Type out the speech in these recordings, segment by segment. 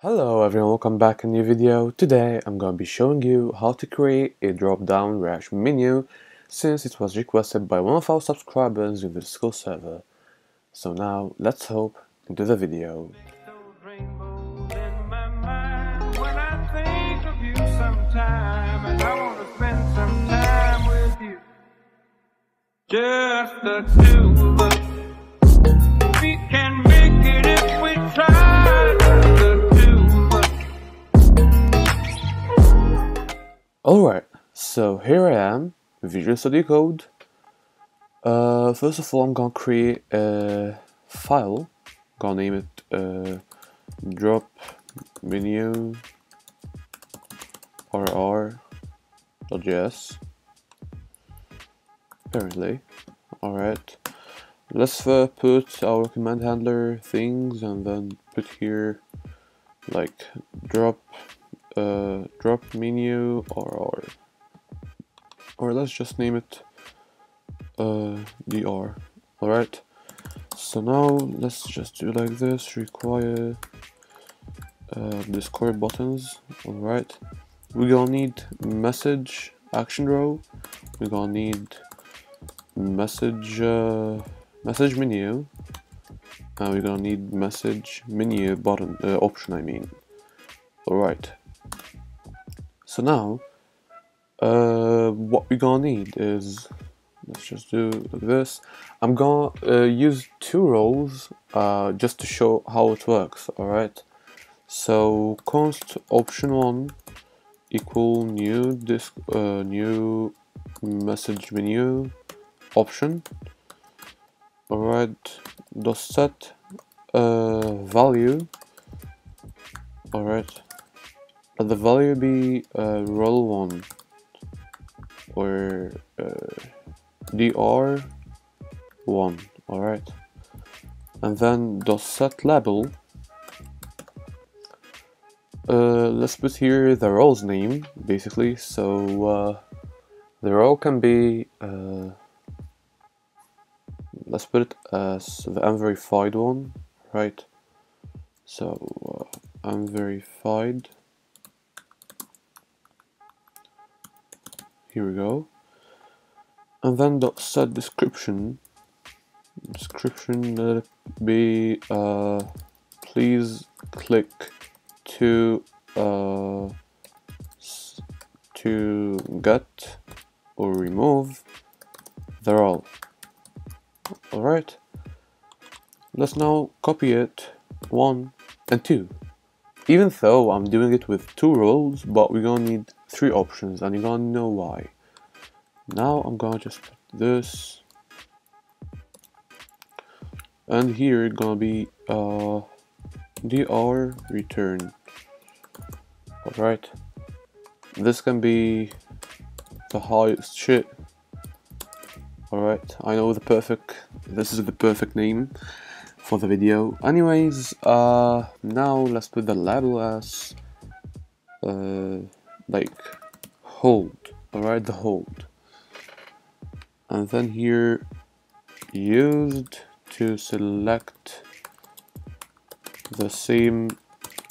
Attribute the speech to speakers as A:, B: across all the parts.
A: Hello everyone, welcome back a new video. Today I'm going to be showing you how to create a drop-down reaction menu since it was requested by one of our subscribers in the Discord server. So now let's hop into the video.
B: Just the two of us.
A: Alright, so here I am, Visual Studio Code. Uh, first of all, I'm gonna create a file. Gonna name it uh, drop menu rr.js apparently. Alright. Let's uh, put our command handler things and then put here like drop uh, drop menu or or or let's just name it uh, dr. Alright. So now let's just do like this. Require uh, Discord buttons. Alright. We're gonna need message action row. We're gonna need message uh, message menu and we're gonna need message menu button uh, option I mean alright so now uh, what we're gonna need is let's just do this. I'm gonna uh, use two rows uh, just to show how it works alright? So const option one equal new disk uh, new message menu option. Alright dot set uh, value. Alright let the value be uh, role 1 or uh, dr 1 alright and then dot set label uh, let's put here the role's name basically so uh, the role can be uh, let's put it as the unverified one, right? So uh, unverified. Here we go. And then dot set description. Description let it be uh, please click to uh, to get or remove the role. Alright. Let's now copy it, one and two. Even though I'm doing it with two rows, but we're gonna need three options and you're gonna know why. Now I'm gonna just put this and here it's gonna be uh, dr return. Alright. This can be the highest shit Alright, I know the perfect, this is the perfect name for the video. Anyways, uh, now let's put the label as, uh, like, hold, alright, the hold. And then here, used to select the same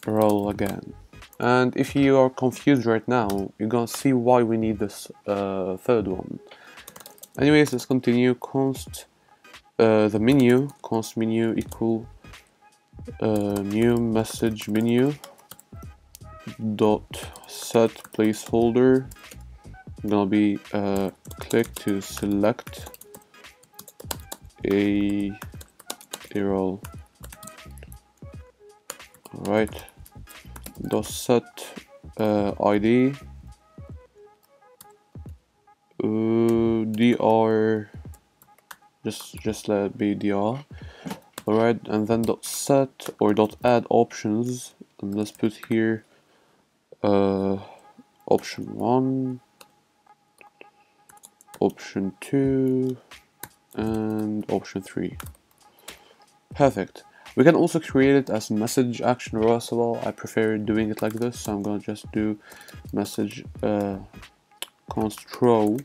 A: role again. And if you are confused right now, you're gonna see why we need this uh, third one. Anyways, let's continue. Const uh, the menu, const menu equal uh, new message menu dot set placeholder. I'm Gonna be uh, click to select a role. Alright. Dot set uh, ID uh, dr just just let it be dr alright and then dot set or dot add options and let's put here uh, option 1 option 2 and option 3 perfect. We can also create it as message action row as well I prefer doing it like this so I'm gonna just do message uh, const row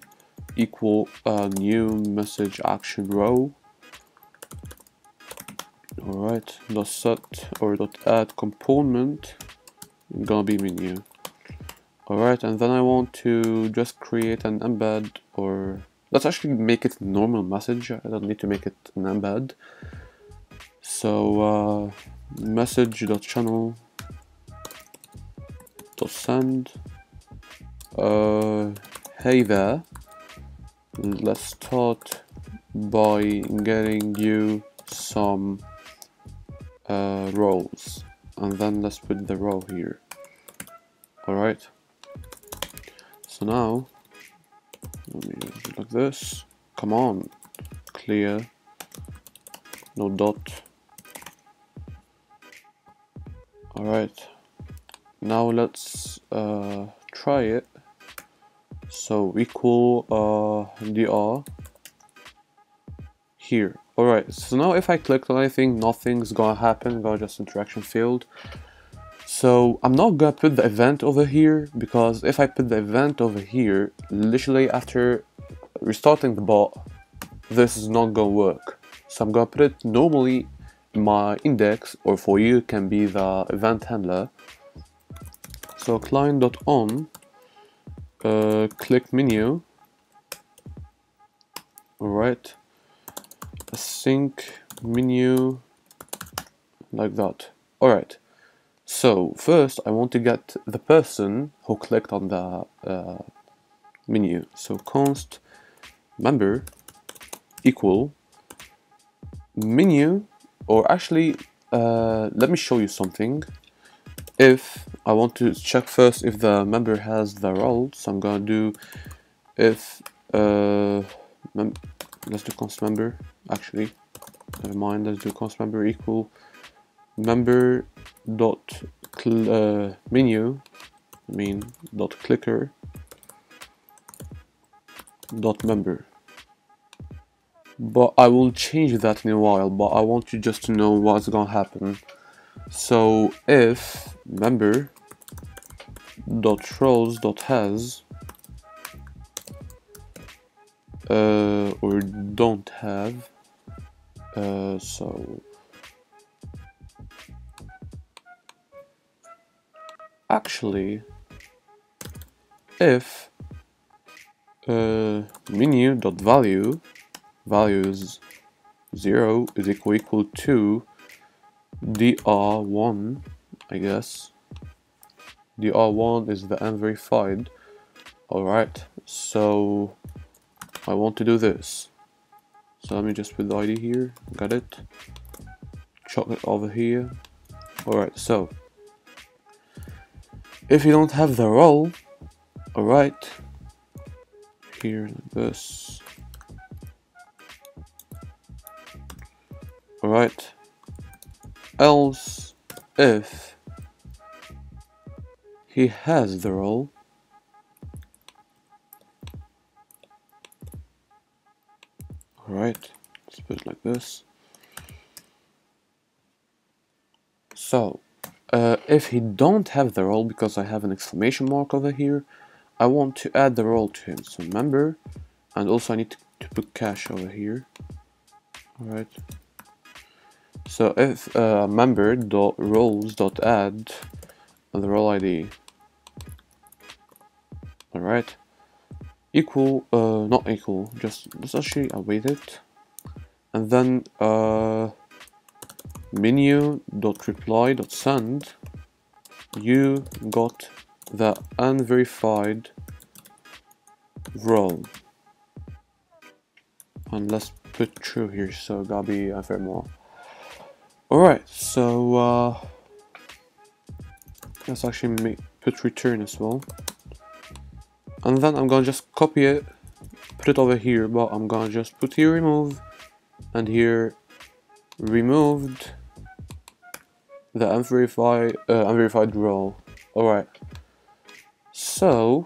A: equal a new message action row. Alright dot set or dot add component gonna be menu. Alright, and then I want to just create an embed or let's actually make it normal message. I don't need to make it an embed. So uh, message.channel send uh, hey there let's start by getting you some uh, roles and then let's put the row here. Alright. So now let me like this. Come on. Clear. No dot. Alright. Now let's uh, try it. So equal uh, dr here. Alright so now if I click on anything nothing's gonna happen gonna just interaction field so I'm not gonna put the event over here because if I put the event over here literally after restarting the bot this is not gonna work. So I'm gonna put it normally my index or for you can be the event handler. So client.on uh, click menu. Alright async menu like that. Alright. So first I want to get the person who clicked on the uh, menu. So const member equal menu or actually uh, let me show you something. If I want to check first if the member has the role so I'm gonna do if uh, let's do const member actually. Never mind let's do const member equal member dot uh, menu I mean dot clicker dot member. But I will change that in a while but I want you just to know what's gonna happen. So if member dot roles dot has uh, or don't have. Uh, so. Actually if uh, menu dot value values 0 is equal equal to dr1 I guess. Dr1 is the unverified alright so I want to do this. So let me just put the ID here. Got it. Chocolate over here. Alright so if you don't have the role alright here this. Alright else if he has the role this. So uh, if he don't have the role because I have an exclamation mark over here I want to add the role to him. So member and also I need to, to put cache over here. Alright. So if uh, member dot roles dot add the role ID alright. Equal uh, not equal just let's actually await it and then uh, menu dot reply dot send you got the unverified role. And let's put true here so ephemeral. Alright, so uh, let's actually make, put return as well. And then I'm gonna just copy it, put it over here, but I'm gonna just put here remove and here removed the unverified uh, unverified role. Alright. So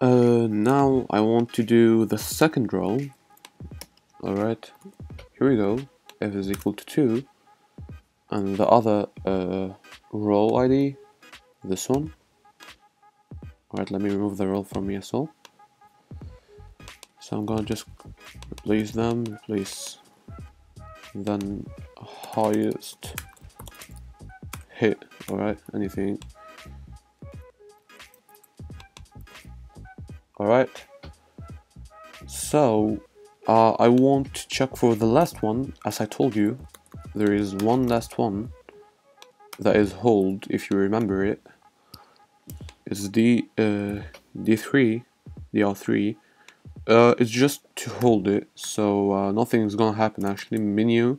A: uh, now I want to do the second row. Alright, here we go, f is equal to 2, and the other uh, role ID, this one. Alright, let me remove the role from me as well. So I'm gonna just replace them, replace then highest hit, alright, anything. Alright. So, uh, I want to check for the last one, as I told you. There is one last one that is hold, if you remember it. It's the uh, D3, the R3. Uh, it's just to hold it, so uh, is gonna happen actually. Menu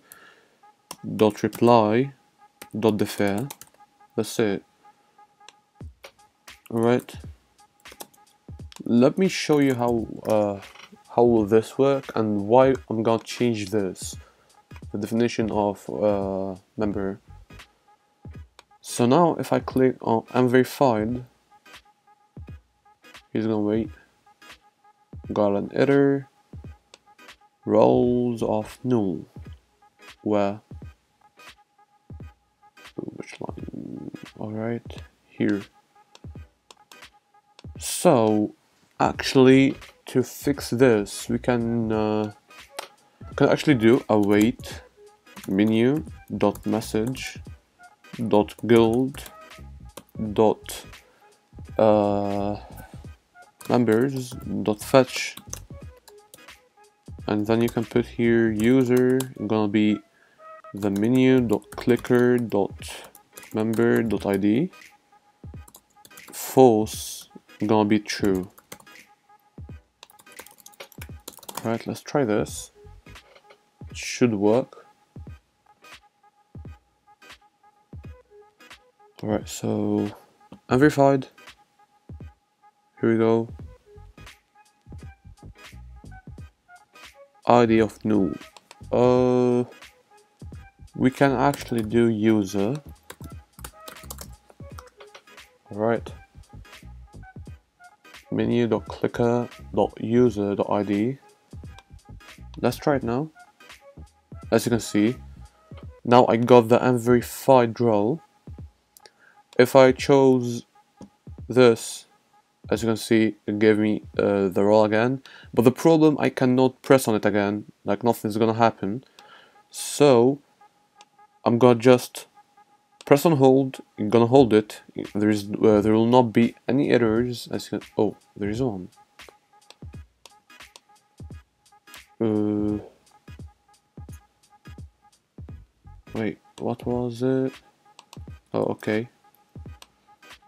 A: dot reply dot defer. That's it. Alright. Let me show you how uh, how will this work and why I'm gonna change this. The definition of uh, member. So now if I click on I'm verified, he's gonna wait. An error. Roles of null. Where? Which line? Alright, here. So, actually, to fix this, we can uh, can actually do await menu dot message dot guild dot uh, members dot fetch. And then you can put here user gonna be the menu dot clicker dot member dot id false gonna be true. All right let's try this. It should work. Alright so I'm verified here we go. ID of new. Uh, we can actually do user. Alright. Menu dot clicker dot user dot ID. Let's try it now. As you can see, now I got the unverified role. If I chose this as you can see it gave me uh, the role again. But the problem I cannot press on it again. Like nothing's gonna happen. So I'm gonna just press on hold I'm gonna hold it. There is uh, there will not be any errors as you can oh there is one. Uh, wait what was it? Oh okay.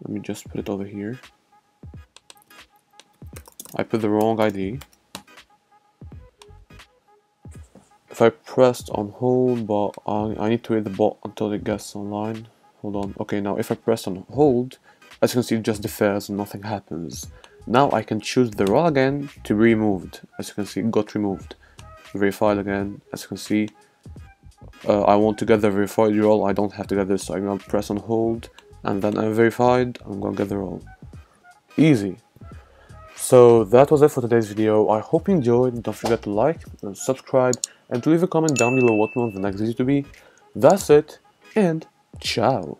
A: Let me just put it over here I put the wrong ID. If I pressed on hold, but I, need to wait the bot until it gets online. Hold on. Okay, now if I press on hold, as you can see, it just defers and nothing happens. Now I can choose the role again to be removed. As you can see, got removed. Verified again. As you can see, uh, I want to get the verified role. I don't have to get this, so I'm gonna press on hold, and then I'm verified. I'm gonna get the role. Easy. So that was it for today's video. I hope you enjoyed. Don't forget to like and subscribe and to leave a comment down below what you want the next video to be. That's it and ciao.